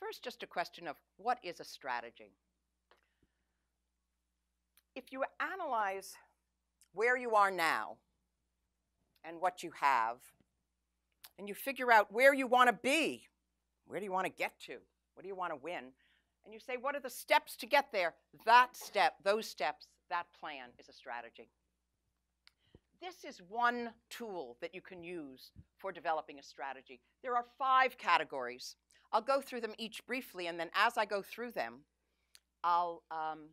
First, just a question of what is a strategy? If you analyze where you are now and what you have, and you figure out where you want to be, where do you want to get to, what do you want to win, and you say, what are the steps to get there? That step, those steps, that plan is a strategy. This is one tool that you can use for developing a strategy. There are five categories. I'll go through them each briefly, and then as I go through them, I'll um,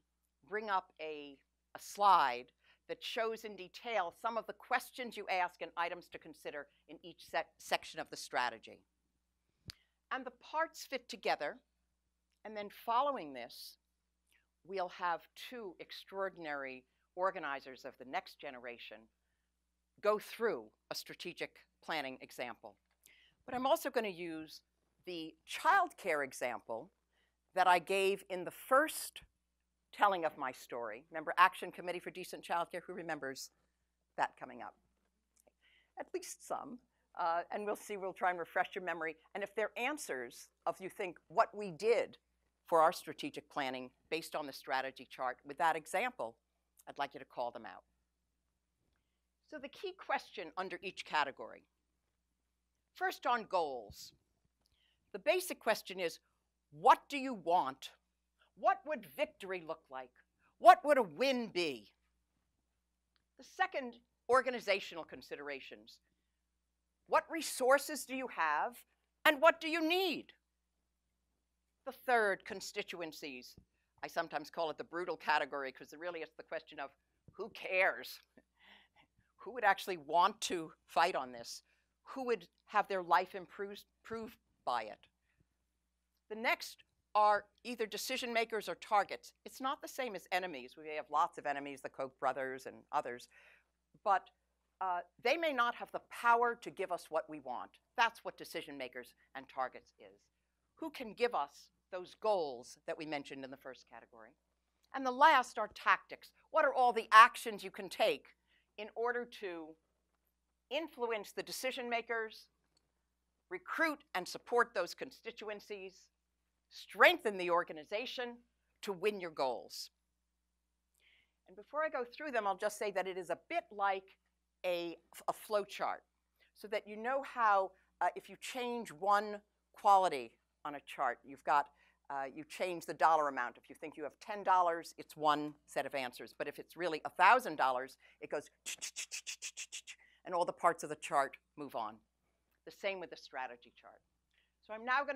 bring up a, a slide that shows in detail some of the questions you ask and items to consider in each section of the strategy. And the parts fit together, and then following this, we'll have two extraordinary organizers of the next generation go through a strategic planning example. But I'm also going to use the childcare example that I gave in the first telling of my story. Remember Action Committee for Decent Childcare? Who remembers that coming up? At least some. Uh, and we'll see, we'll try and refresh your memory. And if there are answers of you think what we did for our strategic planning based on the strategy chart with that example, I'd like you to call them out. So the key question under each category. First on goals. The basic question is, what do you want? What would victory look like? What would a win be? The second, organizational considerations. What resources do you have and what do you need? The third, constituencies. I sometimes call it the brutal category because really it's the question of who cares? Who would actually want to fight on this? Who would have their life improved, improved by it? The next are either decision makers or targets. It's not the same as enemies. We have lots of enemies, the Koch brothers and others, but uh, they may not have the power to give us what we want. That's what decision makers and targets is. Who can give us those goals that we mentioned in the first category? And the last are tactics. What are all the actions you can take in order to influence the decision makers, recruit and support those constituencies, strengthen the organization to win your goals. And before I go through them, I'll just say that it is a bit like a, a flow chart so that you know how uh, if you change one quality on a chart, you've got uh, you change the dollar amount. If you think you have $10, it's one set of answers. But if it's really $1,000, it goes and all the parts of the chart move on. The same with the strategy chart. So I'm now going to